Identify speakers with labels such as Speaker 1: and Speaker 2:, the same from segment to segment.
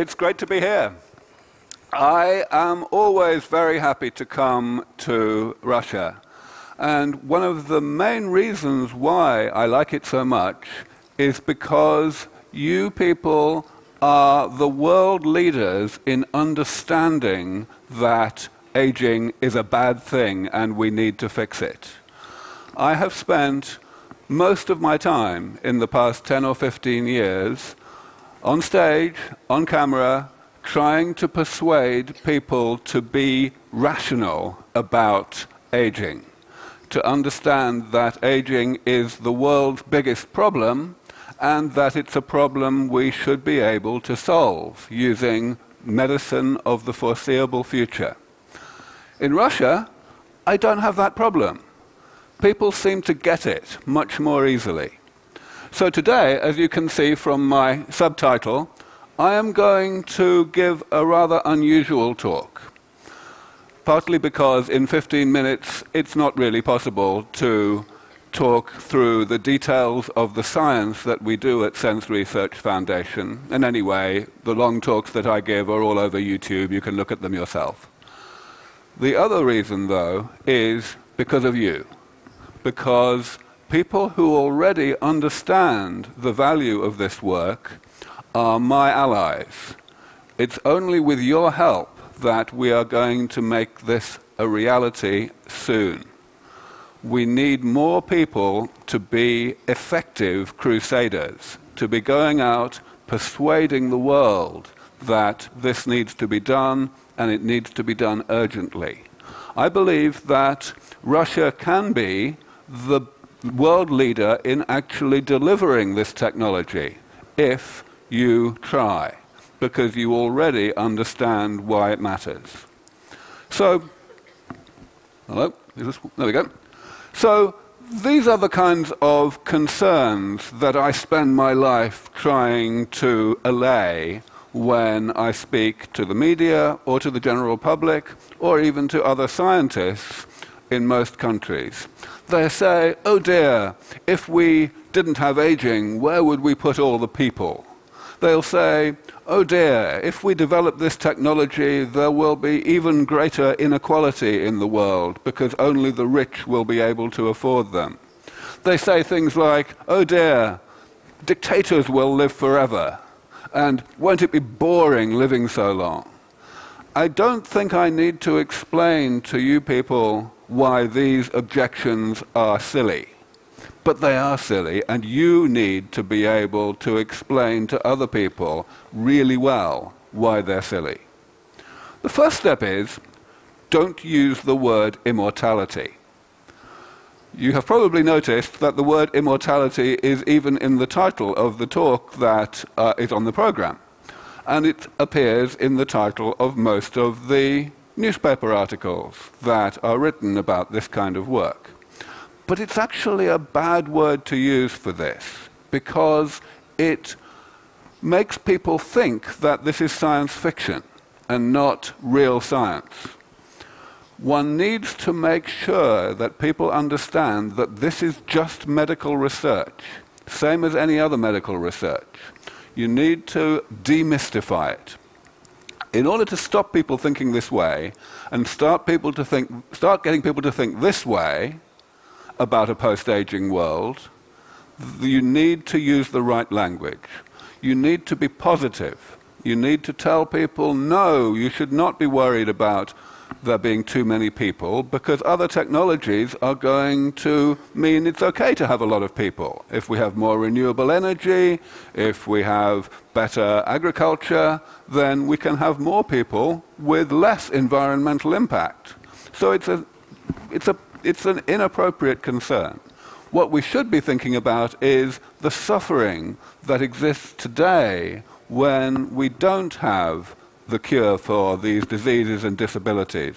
Speaker 1: It's great to be here. I am always very happy to come to Russia. And one of the main reasons why I like it so much is because you people are the world leaders in understanding that aging is a bad thing and we need to fix it. I have spent most of my time in the past 10 or 15 years on stage, on camera, trying to persuade people to be rational about aging, to understand that aging is the world's biggest problem and that it's a problem we should be able to solve using medicine of the foreseeable future. In Russia, I don't have that problem. People seem to get it much more easily. So today, as you can see from my subtitle, I am going to give a rather unusual talk. Partly because in 15 minutes it's not really possible to talk through the details of the science that we do at SENS Research Foundation. And anyway, the long talks that I give are all over YouTube. You can look at them yourself. The other reason, though, is because of you. Because people who already understand the value of this work are my allies. It's only with your help that we are going to make this a reality soon. We need more people to be effective crusaders, to be going out persuading the world that this needs to be done and it needs to be done urgently. I believe that Russia can be the world leader in actually delivering this technology if you try, because you already understand why it matters. So, hello, this, there we go. So, these are the kinds of concerns that I spend my life trying to allay when I speak to the media or to the general public or even to other scientists in most countries. They say, oh dear, if we didn't have aging, where would we put all the people? They'll say, oh dear, if we develop this technology, there will be even greater inequality in the world because only the rich will be able to afford them. They say things like, oh dear, dictators will live forever, and won't it be boring living so long? I don't think I need to explain to you people why these objections are silly. But they are silly, and you need to be able to explain to other people really well why they're silly. The first step is don't use the word immortality. You have probably noticed that the word immortality is even in the title of the talk that uh, is on the program. And it appears in the title of most of the newspaper articles that are written about this kind of work. But it's actually a bad word to use for this because it makes people think that this is science fiction and not real science. One needs to make sure that people understand that this is just medical research, same as any other medical research. You need to demystify it in order to stop people thinking this way and start people to think start getting people to think this way about a post-aging world you need to use the right language. You need to be positive. You need to tell people no you should not be worried about there being too many people because other technologies are going to mean it's okay to have a lot of people. If we have more renewable energy, if we have better agriculture, then we can have more people with less environmental impact. So it's, a, it's, a, it's an inappropriate concern. What we should be thinking about is the suffering that exists today when we don't have the cure for these diseases and disabilities.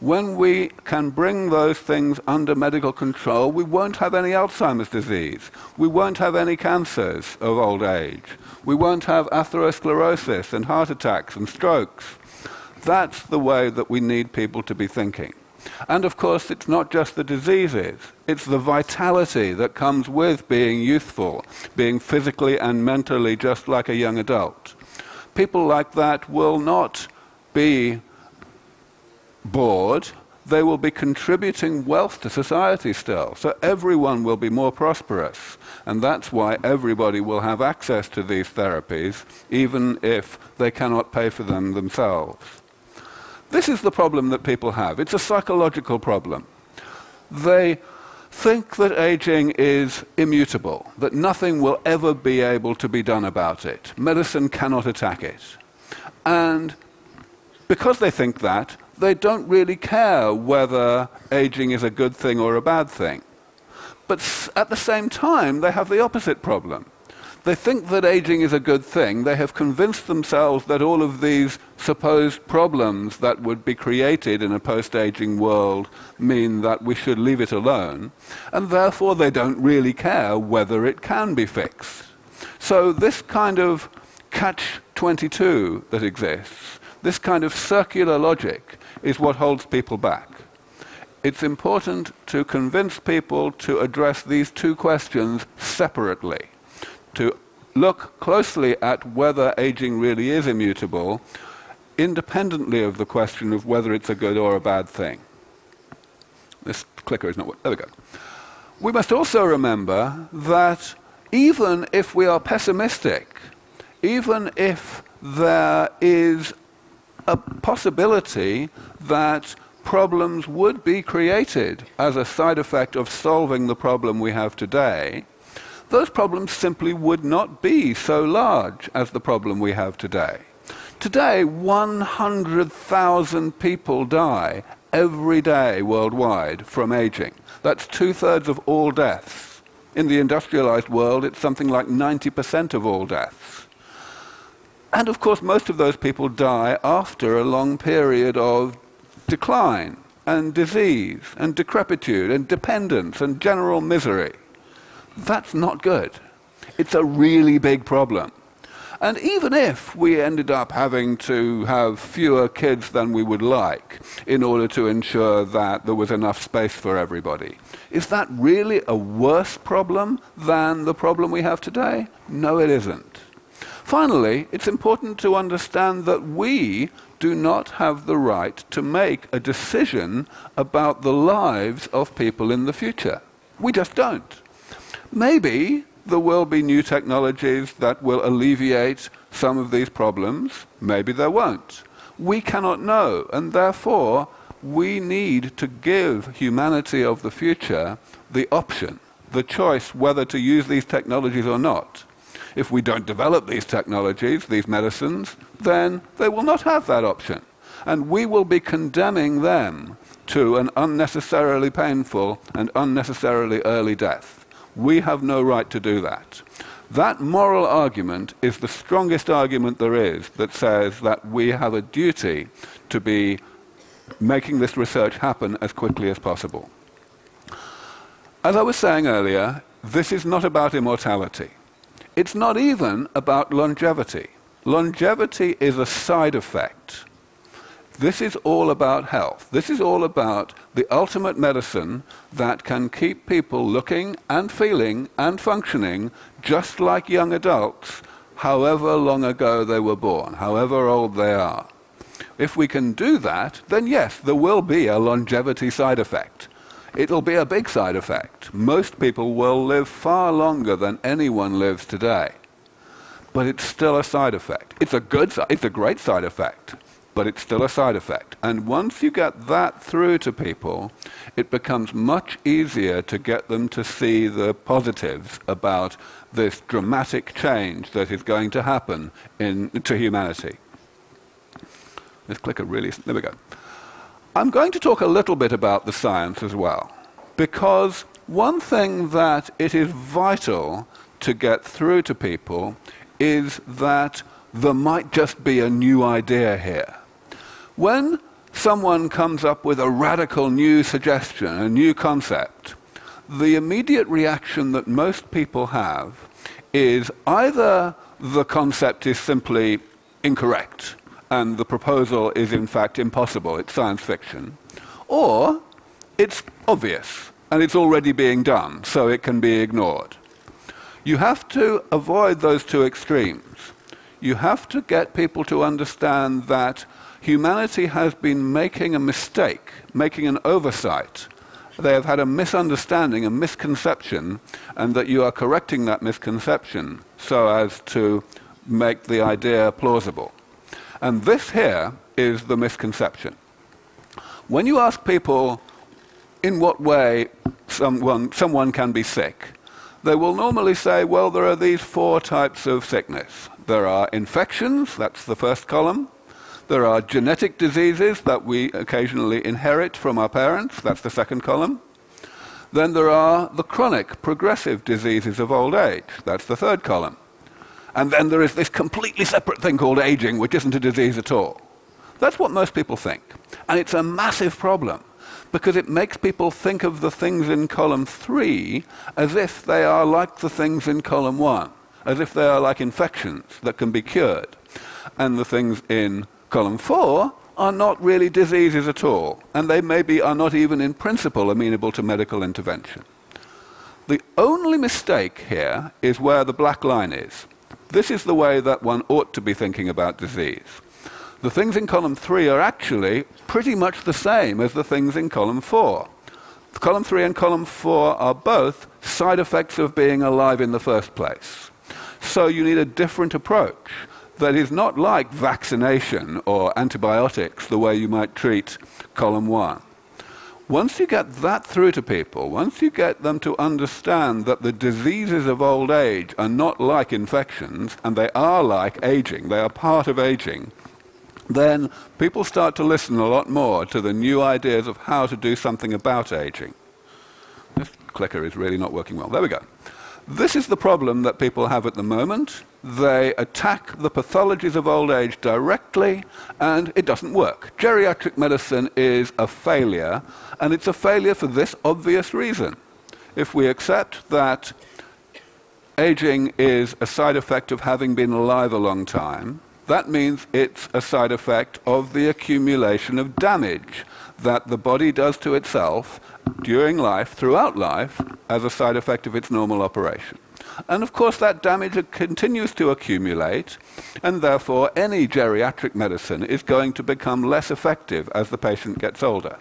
Speaker 1: When we can bring those things under medical control, we won't have any Alzheimer's disease. We won't have any cancers of old age. We won't have atherosclerosis and heart attacks and strokes. That's the way that we need people to be thinking. And of course, it's not just the diseases, it's the vitality that comes with being youthful, being physically and mentally just like a young adult people like that will not be bored, they will be contributing wealth to society still. So everyone will be more prosperous. And that's why everybody will have access to these therapies, even if they cannot pay for them themselves. This is the problem that people have. It's a psychological problem. They think that aging is immutable, that nothing will ever be able to be done about it. Medicine cannot attack it. And because they think that, they don't really care whether aging is a good thing or a bad thing. But at the same time, they have the opposite problem. They think that aging is a good thing. They have convinced themselves that all of these supposed problems that would be created in a post aging world mean that we should leave it alone. And therefore, they don't really care whether it can be fixed. So, this kind of catch 22 that exists, this kind of circular logic, is what holds people back. It's important to convince people to address these two questions separately, to look closely at whether aging really is immutable, independently of the question of whether it's a good or a bad thing. This clicker is not. There we go. We must also remember that even if we are pessimistic, even if there is a possibility that problems would be created as a side effect of solving the problem we have today, those problems simply would not be so large as the problem we have today. Today, 100,000 people die every day worldwide from aging. That's two thirds of all deaths. In the industrialized world, it's something like 90% of all deaths. And of course, most of those people die after a long period of decline and disease and decrepitude and dependence and general misery. That's not good. It's a really big problem. And even if we ended up having to have fewer kids than we would like in order to ensure that there was enough space for everybody, is that really a worse problem than the problem we have today? No, it isn't. Finally, it's important to understand that we do not have the right to make a decision about the lives of people in the future. We just don't. Maybe there will be new technologies that will alleviate some of these problems. Maybe there won't. We cannot know, and therefore we need to give humanity of the future the option, the choice whether to use these technologies or not. If we don't develop these technologies, these medicines, then they will not have that option. And we will be condemning them to an unnecessarily painful and unnecessarily early death. We have no right to do that. That moral argument is the strongest argument there is that says that we have a duty to be making this research happen as quickly as possible. As I was saying earlier, this is not about immortality. It's not even about longevity. Longevity is a side effect. This is all about health. This is all about the ultimate medicine that can keep people looking and feeling and functioning just like young adults, however long ago they were born, however old they are. If we can do that, then yes, there will be a longevity side effect it'll be a big side effect. Most people will live far longer than anyone lives today. But it's still a side effect. It's a good it's a great side effect, but it's still a side effect. And once you get that through to people, it becomes much easier to get them to see the positives about this dramatic change that is going to happen in, to humanity. This clicker really, there we go. I'm going to talk a little bit about the science as well, because one thing that it is vital to get through to people is that there might just be a new idea here. When someone comes up with a radical new suggestion, a new concept, the immediate reaction that most people have is either the concept is simply incorrect and the proposal is in fact impossible, it's science fiction, or it's obvious and it's already being done, so it can be ignored. You have to avoid those two extremes. you have to get people to understand that humanity has been making a mistake, making an oversight. They have had a misunderstanding, a misconception, and that you are correcting that misconception so as to make the idea plausible. And this here is the misconception. When you ask people in what way someone, someone can be sick, they will normally say, well, there are these four types of sickness. There are infections, that's the first column. There are genetic diseases that we occasionally inherit from our parents, that's the second column. Then there are the chronic, progressive diseases of old age, that's the third column. And then there is this completely separate thing called aging, which isn't a disease at all. That's what most people think. And it's a massive problem because it makes people think of the things in column three as if they are like the things in column one, as if they are like infections that can be cured. And the things in column four are not really diseases at all, and they maybe are not even in principle amenable to medical intervention. The only mistake here is where the black line is. This is the way that one ought to be thinking about disease. The things in column 3 are actually pretty much the same as the things in column 4. Column 3 and column 4 are both side effects of being alive in the first place. So you need a different approach that is not like vaccination or antibiotics, the way you might treat column 1. Once you get that through to people, once you get them to understand that the diseases of old age are not like infections, and they are like aging, they are part of aging, then people start to listen a lot more to the new ideas of how to do something about aging. This clicker is really not working well. There we go. This is the problem that people have at the moment. They attack the pathologies of old age directly, and it doesn't work. Geriatric medicine is a failure, and it's a failure for this obvious reason. If we accept that aging is a side effect of having been alive a long time, that means it's a side effect of the accumulation of damage that the body does to itself during life, throughout life, as a side effect of its normal operation. And of course, that damage continues to accumulate, and therefore, any geriatric medicine is going to become less effective as the patient gets older.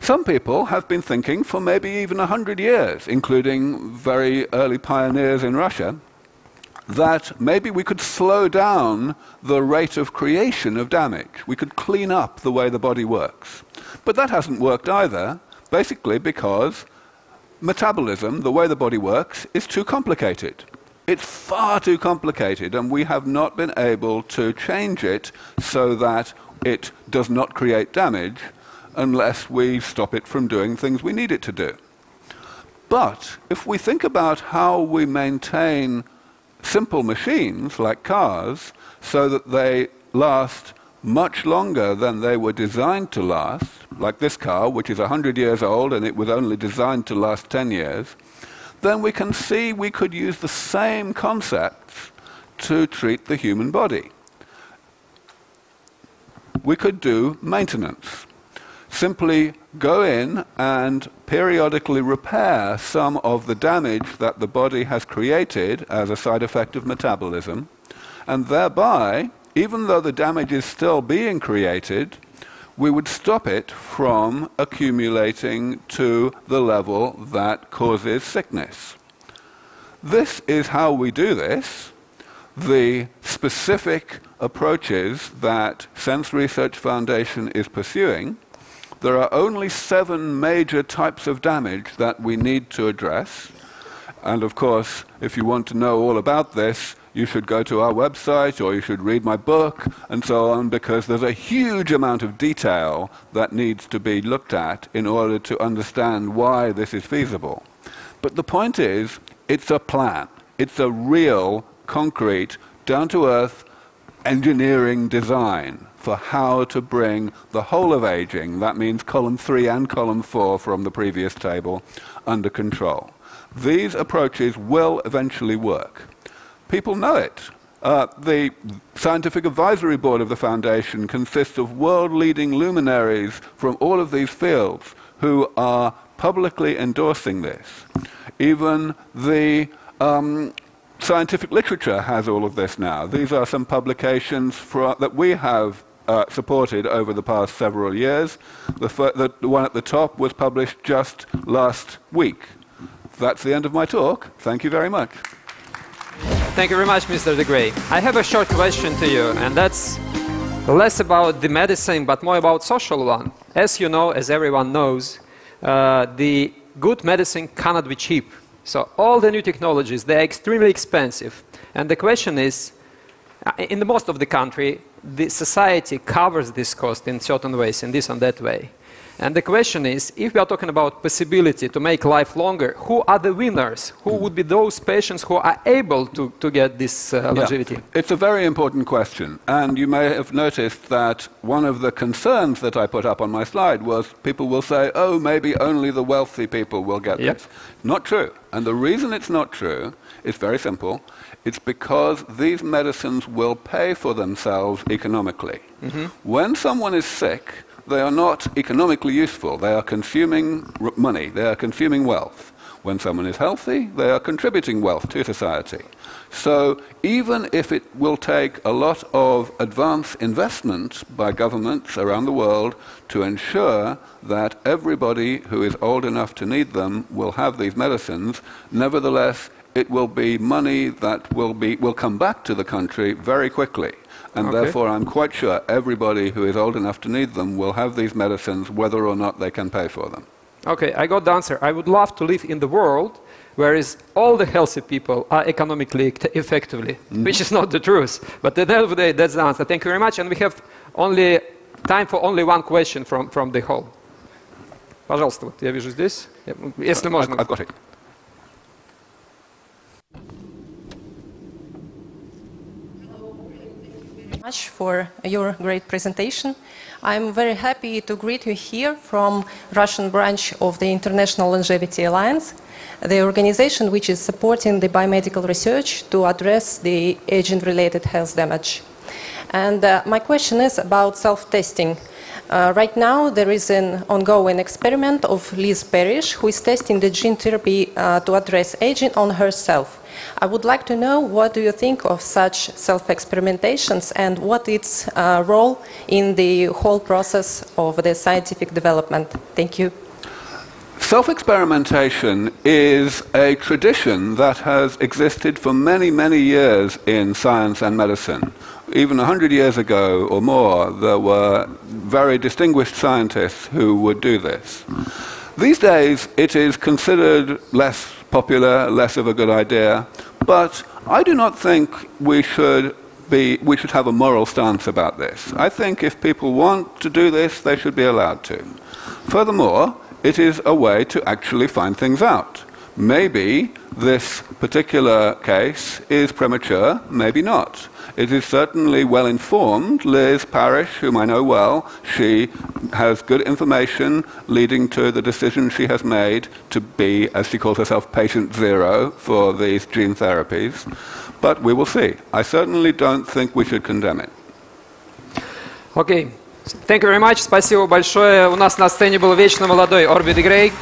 Speaker 1: Some people have been thinking for maybe even a hundred years, including very early pioneers in Russia, that maybe we could slow down the rate of creation of damage. We could clean up the way the body works. But that hasn't worked either, basically because metabolism, the way the body works, is too complicated. It's far too complicated, and we have not been able to change it so that it does not create damage unless we stop it from doing things we need it to do. But if we think about how we maintain simple machines like cars so that they last much longer than they were designed to last, like this car, which is 100 years old and it was only designed to last 10 years, then we can see we could use the same concepts to treat the human body. We could do maintenance simply go in and periodically repair some of the damage that the body has created as a side effect of metabolism, and thereby, even though the damage is still being created, we would stop it from accumulating to the level that causes sickness. This is how we do this. The specific approaches that SENS Research Foundation is pursuing there are only seven major types of damage that we need to address. And of course, if you want to know all about this, you should go to our website or you should read my book and so on, because there's a huge amount of detail that needs to be looked at in order to understand why this is feasible. But the point is, it's a plan. It's a real, concrete, down to earth engineering design for how to bring the whole of aging, that means column three and column four from the previous table, under control. These approaches will eventually work. People know it. Uh, the scientific advisory board of the foundation consists of world leading luminaries from all of these fields who are publicly endorsing this. Even the um, scientific literature has all of this now. These are some publications for, that we have uh, supported over the past several years. The, the, one at the top was published just last week. That's the end of my talk. Thank you very much.
Speaker 2: Thank you very much, Mr. de Grey. I have a short question to you, and that's less about the medicine, but more about social one. As you know, as everyone knows, uh, the good medicine cannot be cheap. So all the new technologies, they're extremely expensive. And the question is, in the most of the country, the society covers this cost in certain ways, in this and that way. And the question is, if we are talking about possibility to make life longer, who are the winners? Who would be those patients who are able to, to get this uh, longevity? Yeah.
Speaker 1: It's a very important question. And you may have noticed that one of the concerns that I put up on my slide was people will say, oh, maybe only the wealthy people will get yep. this. Not true. And the reason it's not true is very simple. It's because these medicines will pay for themselves economically. Mm-hmm. When someone is sick, they are not economically useful. They are consuming money, they are consuming wealth. When someone is healthy, they are contributing wealth to society. So even if it will take a lot of advance investment by governments around the world to ensure that everybody who is old enough to need them will have these medicines, nevertheless, it will be money that will, be, will come back to the country very quickly. And okay. therefore, I'm quite sure everybody who is old enough to need them will have these medicines whether or not they can pay for them.
Speaker 2: Okay, I got the answer. I would love to live in the world where all the healthy people are economically effectively, mm. which is not the truth. But at the end of the day, that's the answer. Thank you very much. And we have only time for only one question from, from the hall. Пожалуйста, вот я вижу здесь. Если можно.
Speaker 1: I've got it.
Speaker 3: Much for your great presentation. I'm very happy to greet you here from Russian branch of the International Longevity Alliance, the organization which is supporting the biomedical research to address the aging-related health damage. And uh, my question is about self-testing. Uh, right now, there is an ongoing experiment of Liz Parrish, who is testing the gene therapy uh, to address aging on herself. I would like to know what do you think of such self-experimentations and what its uh, role in the whole process of the scientific development. Thank you.
Speaker 1: Self-experimentation is a tradition that has existed for many, many years in science and medicine. Even 100 years ago or more, there were very distinguished scientists who would do this. These days, it is considered less popular, less of a good idea. But I do not think we should be, we should have a moral stance about this. I think if people want to do this, they should be allowed to. Furthermore, it is a way to actually find things out. Maybe this particular case is premature, maybe not. It is certainly well informed. Liz Parrish, whom I know well, she has good information leading to the decision she has made to be, as she calls herself, patient zero for these gene therapies. But we will see. I certainly don't think we should condemn it.
Speaker 2: Okay. Thank you very much. Спасибо большое. У нас на сцене был вечно молодой Орбит Грей.